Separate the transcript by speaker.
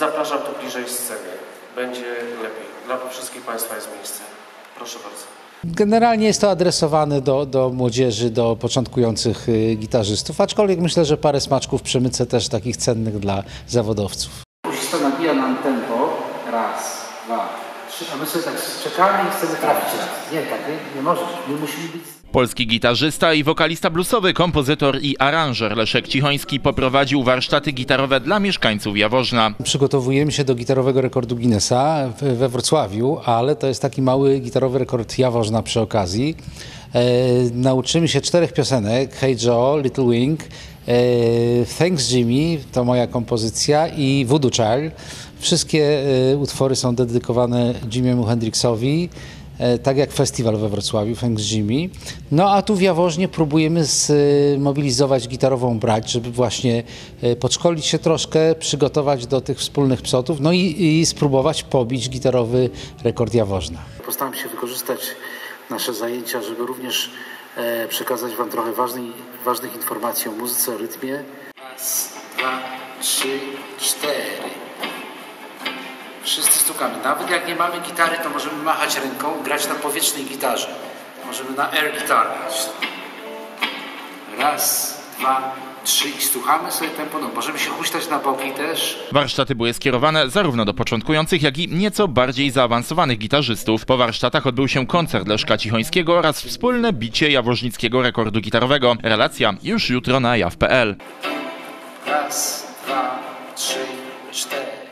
Speaker 1: zapraszam tu bliżej sceny. Będzie lepiej. Dla wszystkich Państwa jest miejsce. Proszę bardzo.
Speaker 2: Generalnie jest to adresowane do, do młodzieży, do początkujących y, gitarzystów, aczkolwiek myślę, że parę smaczków przemycę też takich cennych dla zawodowców.
Speaker 3: Musista nabija nam tempo. Raz, dwa, trzy. A my sobie tak czekamy i chcemy trafić raz. Nie, tak nie, nie możesz. My musimy być...
Speaker 4: Polski gitarzysta i wokalista bluesowy, kompozytor i aranżer Leszek Cichoński poprowadził warsztaty gitarowe dla mieszkańców Jaworzna.
Speaker 2: Przygotowujemy się do gitarowego rekordu Guinnessa w- we Wrocławiu, ale to jest taki mały gitarowy rekord Jaworzna przy okazji. E, nauczymy się czterech piosenek, Hey Joe, Little Wing, Thanks Jimmy, to moja kompozycja i Voodoo Child. Wszystkie e, utwory są dedykowane Jimiemu Hendrixowi. E, tak jak festiwal we Wrocławiu, Thanks Jimmy. No a tu w Jaworznie próbujemy zmobilizować gitarową brać, żeby właśnie e, podszkolić się troszkę, przygotować do tych wspólnych psotów, no i, i spróbować pobić gitarowy rekord Jaworzna.
Speaker 3: Postaram się wykorzystać nasze zajęcia, żeby również e, przekazać Wam trochę ważnej, ważnych informacji o muzyce, o rytmie. Raz, dwa, trzy, cztery. Wszyscy stukamy. Nawet jak nie mamy gitary, to możemy machać ręką, grać na powietrznej gitarze. Możemy na air guitar grać. Raz, dwa, trzy i stukamy sobie tempo. No, możemy się huśtać na boki też.
Speaker 4: Warsztaty były skierowane zarówno do początkujących, jak i nieco bardziej zaawansowanych gitarzystów. Po warsztatach odbył się koncert Leszka Cichońskiego oraz wspólne bicie jaworznickiego rekordu gitarowego. Relacja już jutro na jaw.pl.
Speaker 3: Raz, dwa, trzy, cztery.